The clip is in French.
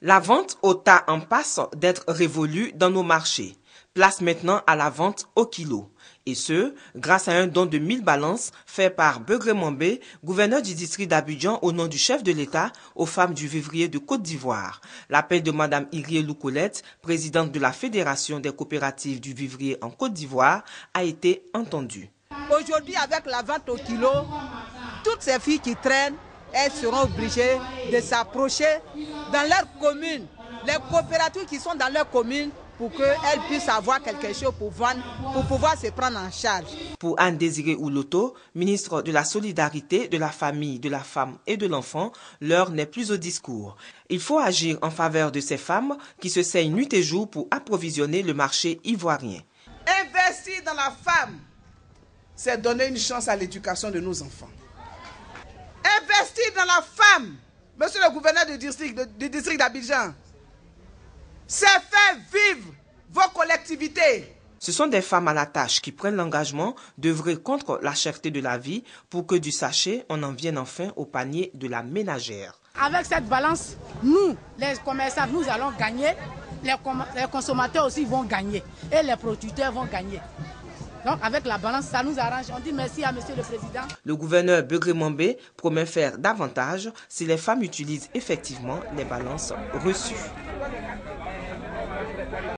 La vente au tas en passe d'être révolue dans nos marchés. Place maintenant à la vente au kilo. Et ce, grâce à un don de 1000 balances fait par Begré Mambé, gouverneur du district d'Abidjan au nom du chef de l'État aux femmes du vivrier de Côte d'Ivoire. L'appel de Madame Irie Loucolette, présidente de la Fédération des coopératives du vivrier en Côte d'Ivoire, a été entendu. Aujourd'hui, avec la vente au kilo, toutes ces filles qui traînent elles seront obligées de s'approcher dans leur commune, les coopératives qui sont dans leur commune pour qu'elles puissent avoir quelque chose pour vendre, pour pouvoir se prendre en charge. Pour Anne Désiré Ouloto, ministre de la Solidarité, de la Famille, de la Femme et de l'Enfant, l'heure n'est plus au discours. Il faut agir en faveur de ces femmes qui se saignent nuit et jour pour approvisionner le marché ivoirien. Investir dans la femme, c'est donner une chance à l'éducation de nos enfants. Investir dans la femme, monsieur le gouverneur du district, du district d'Abidjan, c'est faire vivre vos collectivités. Ce sont des femmes à la tâche qui prennent l'engagement d'œuvrer contre la cherté de la vie pour que du sachet, on en vienne enfin au panier de la ménagère. Avec cette balance, nous, les commerçants, nous allons gagner, les, consommateurs aussi vont gagner et les producteurs vont gagner. Donc avec la balance, ça nous arrange. On dit merci à Monsieur le Président. Le gouverneur Begré promet faire davantage si les femmes utilisent effectivement les balances reçues.